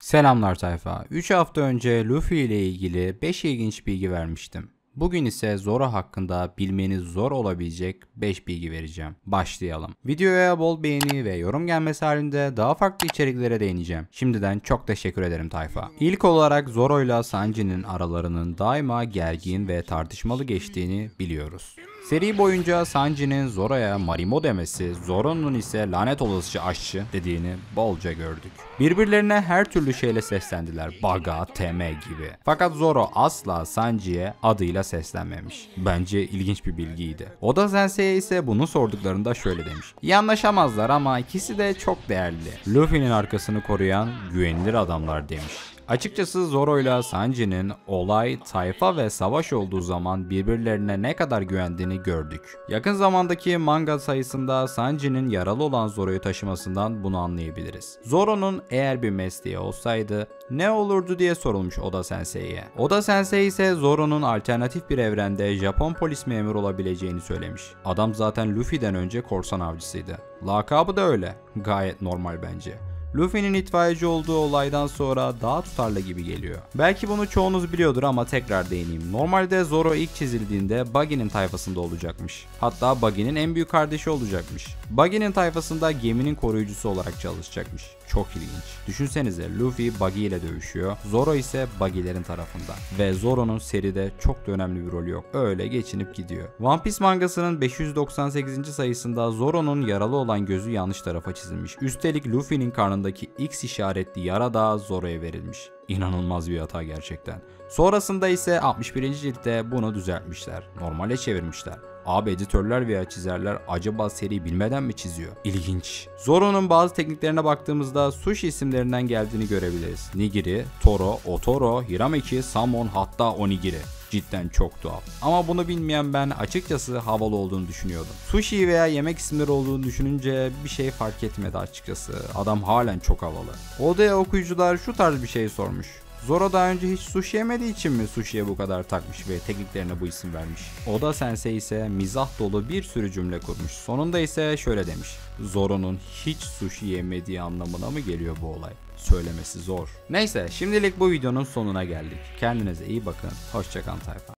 Selamlar tayfa. 3 hafta önce Luffy ile ilgili 5 ilginç bilgi vermiştim. Bugün ise Zoro hakkında bilmeniz zor olabilecek 5 bilgi vereceğim. Başlayalım. Videoya bol beğeni ve yorum gelmesi halinde daha farklı içeriklere değineceğim. Şimdiden çok teşekkür ederim tayfa. İlk olarak Zoro ile Sanji'nin aralarının daima gergin ve tartışmalı geçtiğini biliyoruz. Seri boyunca Sanji'nin Zoro'ya Marimo demesi, Zoro'nun ise lanet olası aşçı dediğini bolca gördük. Birbirlerine her türlü şeyle seslendiler. Baga, Teme gibi. Fakat Zoro asla Sanji'ye adıyla seslenmemiş. Bence ilginç bir bilgiydi. Oda Sensei'ye ise bunu sorduklarında şöyle demiş. İyi anlaşamazlar ama ikisi de çok değerli. Luffy'nin arkasını koruyan güvenilir adamlar demiş. Açıkçası Zoro ile Sanji'nin olay, tayfa ve savaş olduğu zaman birbirlerine ne kadar güvendiğini gördük. Yakın zamandaki manga sayısında Sanji'nin yaralı olan Zoro'yu taşımasından bunu anlayabiliriz. Zoro'nun eğer bir mesleği olsaydı ne olurdu diye sorulmuş Oda Sensei'ye. Oda Sensei ise Zoro'nun alternatif bir evrende Japon polis memuru olabileceğini söylemiş. Adam zaten Luffy'den önce korsan avcısıydı. Lakabı da öyle. Gayet normal bence. Luffy'nin itfaiyeci olduğu olaydan sonra daha tutarlı gibi geliyor. Belki bunu çoğunuz biliyordur ama tekrar değineyim. Normalde Zoro ilk çizildiğinde Buggy'nin tayfasında olacakmış. Hatta Buggy'nin en büyük kardeşi olacakmış. Buggy'nin tayfasında geminin koruyucusu olarak çalışacakmış. Çok ilginç. Düşünsenize Luffy Buggy ile dövüşüyor. Zoro ise Buggy'lerin tarafında. Ve Zoro'nun seride çok da önemli bir rolü yok. Öyle geçinip gidiyor. One Piece mangasının 598. sayısında Zoro'nun yaralı olan gözü yanlış tarafa çizilmiş. Üstelik Luffy'nin karnındaki X işaretli yara da Zoro'ya verilmiş. İnanılmaz bir hata gerçekten. Sonrasında ise 61. ciltte bunu düzeltmişler. Normale çevirmişler. Abi editörler veya çizerler acaba seri bilmeden mi çiziyor? İlginç. Zoro'nun bazı tekniklerine baktığımızda sushi isimlerinden geldiğini görebiliriz. Nigiri, Toro, Otoro, Hirameki, Samon hatta Onigiri. Cidden çok tuhaf. Ama bunu bilmeyen ben açıkçası havalı olduğunu düşünüyordum. Sushi veya yemek isimleri olduğunu düşününce bir şey fark etmedi açıkçası. Adam halen çok havalı. Odaya okuyucular şu tarz bir şey sormuş. Zoro daha önce hiç sushi yemediği için mi sushi'ye bu kadar takmış ve tekniklerine bu isim vermiş? Oda Sensei ise mizah dolu bir sürü cümle kurmuş. Sonunda ise şöyle demiş. Zoro'nun hiç sushi yemediği anlamına mı geliyor bu olay? Söylemesi zor. Neyse şimdilik bu videonun sonuna geldik. Kendinize iyi bakın. Hoşçakalın tayfa.